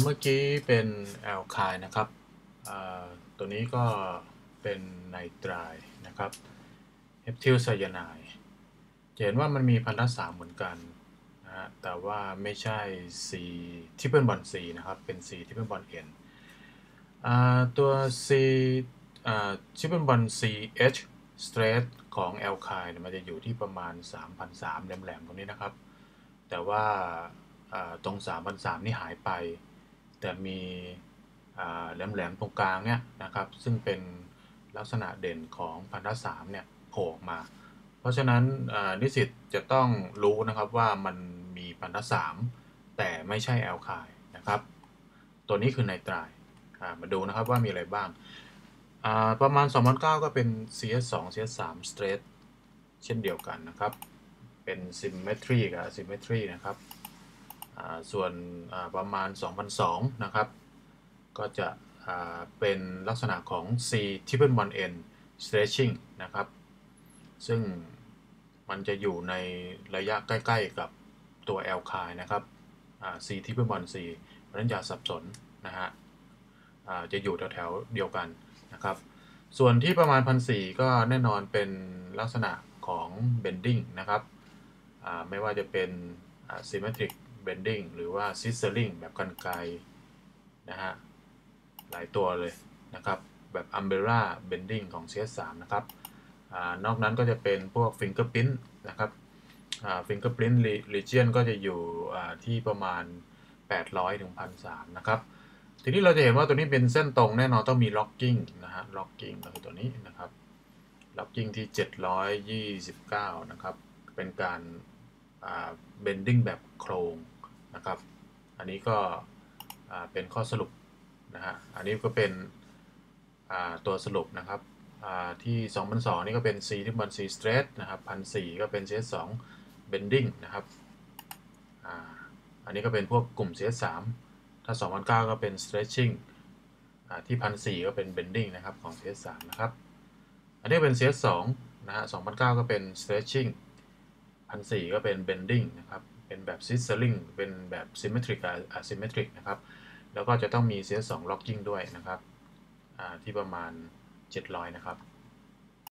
เมื่อกี้เป็น alkyne นะครับ ตัวนี้ก็เป็น nitrile นะครับ heptyl cyanide จะเห็นว่ามันมีพันธะสามเหมือนกันนะฮะแต่ว่าไม่ใช่ C triple bond C นะครับ เป็น C triple bond N อ่าตัว C อ่า triple bond CH stretch ของ alkyne มันจะอยู่ที่ประมาณ3,003แหลมๆตรงนี้นะครับ แต่ว่า ตรง3,003นี่หายไป แต่มีแหลมๆตรงกลางเนี่ยนะครับ ซึ่งเป็นลักษณะเด่นของพันธะสามเนี่ยโผล่มา เพราะฉะนั้นนิสิตจะต้องรู้นะครับว่ามันมีพันธะสามแต่ไม่ใช่แอลคายนะครับ ตัวนี้คือไนไตรายมาดูนะครับว่ามีอะไรบ้าง ประมาณ 2,009 ก็เป็น CS2 CS3 straight เช่นเดียวกันนะครับ เป็น symmetry กับ asymmetry นะครับ ส่วนประมาณ 2002 นะครับ ก็จะเป็นลักษณะของ C triple one N stretching นะครับ ซึ่งมันจะอยู่ในระยะใกล้ ๆ กับตัว L คายนะครับ C triple one C เพราะฉะนั้นอย่าสับสนนะฮะจะอยู่แถวๆเดียวกันนะครับ ส่วนที่ประมาณพันสก็แน่นอนเป็นลักษณะของ bending นะครับ ไม่ว่าจะเป็น symmetric อ่า symmetric bending หรือว่า scissoring แบบกันไกลนะฮะหลายตัวเลยนะครับ แบบ umbrella bending ของ CS3 นะครับอนอกนั้นก็จะเป็นพวก fingerprint นะครับอ่า fingerprint re- region ก็จะอยู่ที่ประมาณ 800ถึง1,300นะครับทีนี้เราจะเห็นว่าตัวนี้เป็นเส้นตรงแน่นอนต้องมี locking นะฮะ locking ก็คือตัวนี้นะครับ locking ที่ 729 นะครับ เป็นการอ่า bending แบบโครง นะครับ อันนี้ก็เป็นข้อสรุปนะฮะ อันนี้ก็เป็นตัวสรุปนะครับอ่าที่2002นี่ก็เป็น C ที่บน C straight นะครับ1,400ก็เป็น CH2 bending นะครับอันนี้ก็เป็นพวกกลุ่ม CH3 ถ้า2009 ก็เป็น stretching ที่1,400ก็เป็น bending นะครับของ CH3 นะครับ อันนี้เป็น CH2 นะฮะ2009 ก็เป็น stretching 1,400ก็เป็น bending นะครับ scissoring เป็นแบบ symmetric asymmetric นะครับ แล้วก็จะต้องมี CH สอง rocking ด้วยนะครับที่ประมาณ 700 นะครับ